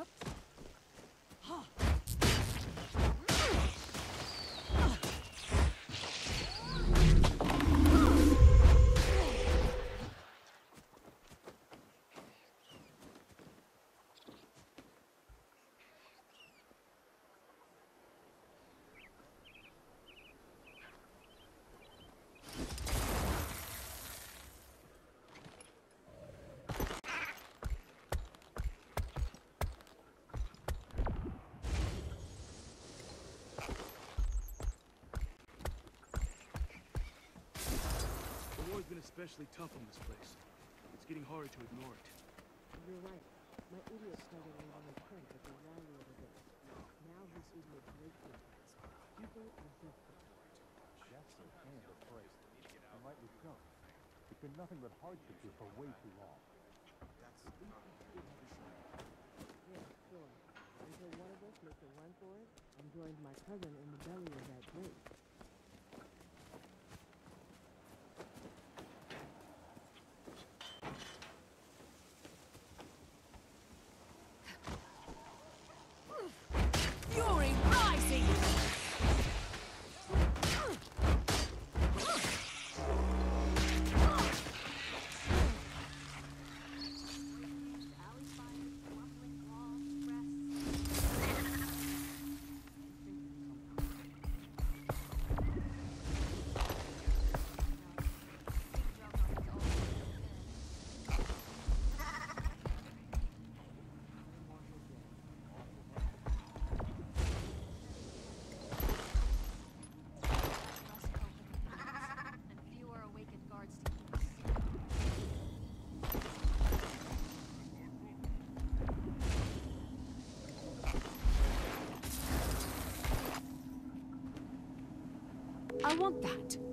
Oops. Been especially tough on this place. It's getting harder to ignore it. You're right. My idiot started leaving a print at the rally over there. Now this idiot breakthrough People are desperate for it. That's so hand of praise. And rightly so. It's been nothing but hardship here for way too long. That's not Yeah, sure. Until one of us makes a run for it and joins my cousin in the belly of that grave. I want that.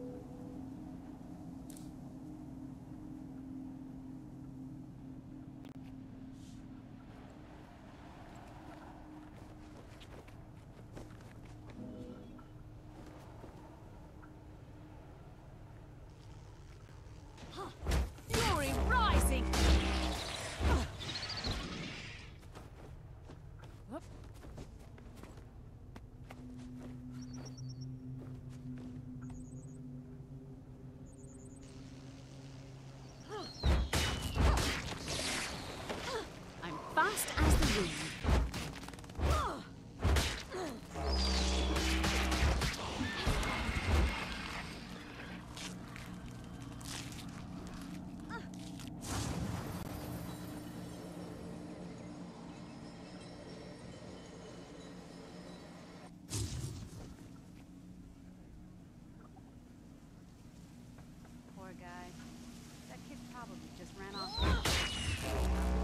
Poor guy. That kid probably just ran off.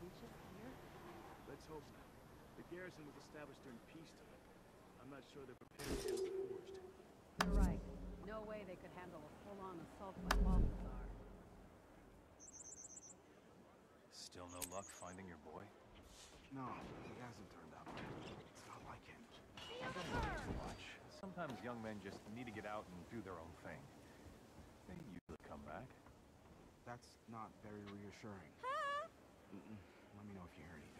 The war will reach us here? Let's hope not. The garrison was established during peacetime. I'm not sure they're prepared to handle the forged. You're right. No way they could handle a full-on assault by Balthazar. Still no luck finding your boy? No, he hasn't turned up. It's not like him. Too much. Sometimes young men just need to get out and do their own thing. They usually come back. That's not very reassuring. Know if you hear anything.